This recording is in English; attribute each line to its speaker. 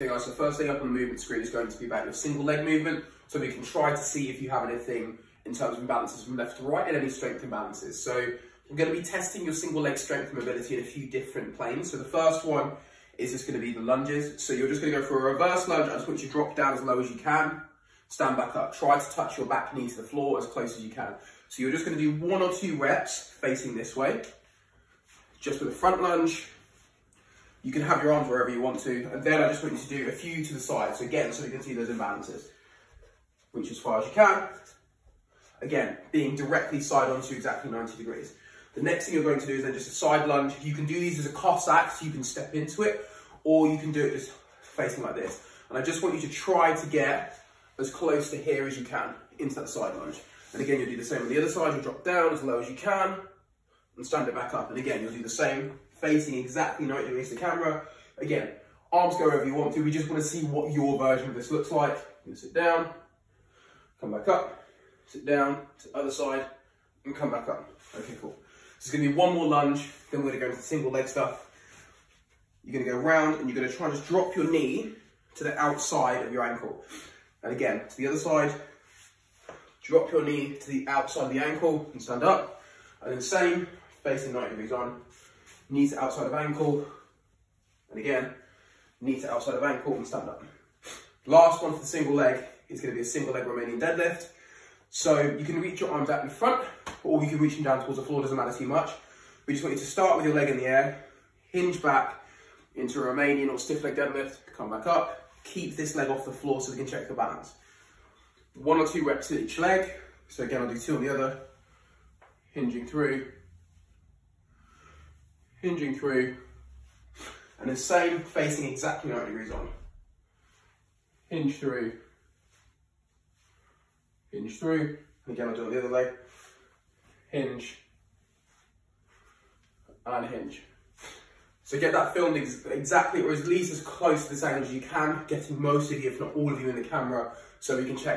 Speaker 1: Guys, so first thing up on the movement screen is going to be about your single leg movement. So we can try to see if you have anything in terms of imbalances from left to right and any strength imbalances. So I'm going to be testing your single leg strength and mobility in a few different planes. So the first one is just going to be the lunges. So you're just going to go for a reverse lunge. I just want you to drop down as low as you can. Stand back up. Try to touch your back knee to the floor as close as you can. So you're just going to do one or two reps facing this way. Just with a front lunge, you can have your arms wherever you want to, and then I just want you to do a few to the side. So again, so you can see those imbalances. Reach as far as you can. Again, being directly side on to exactly 90 degrees. The next thing you're going to do is then just a side lunge. You can do these as a Cossack, so you can step into it, or you can do it just facing like this. And I just want you to try to get as close to here as you can into that side lunge. And again, you'll do the same on the other side. You'll drop down as low as you can and stand it back up. And again, you'll do the same facing exactly 90 degrees the camera. Again, arms go wherever you want to. We just want to see what your version of this looks like. You sit down, come back up, sit down to the other side, and come back up. Okay, cool. So it's to be one more lunge, then we're to go into single leg stuff. You're to go round and you're to try and just drop your knee to the outside of your ankle. And again, to the other side, drop your knee to the outside of the ankle and stand up. And then same, facing 90 degrees on, knee to outside of ankle, and again, knee to outside of ankle and stand up. Last one for the single leg is going to be a single leg Romanian deadlift. So you can reach your arms out in front, or you can reach them down towards the floor, doesn't matter too much. We just want you to start with your leg in the air, hinge back into a Romanian or stiff leg deadlift, come back up, keep this leg off the floor so we can check the balance. One or two reps in each leg. So again, I'll do two on the other, hinging through, hinging through, and the same facing exactly 90 degrees on. Hinge through, hinge through, and again I'll do it the other leg, hinge, and hinge. So get that filmed ex exactly, or at least as close to this angle as you can, getting most of you, if not all of you in the camera, so we can check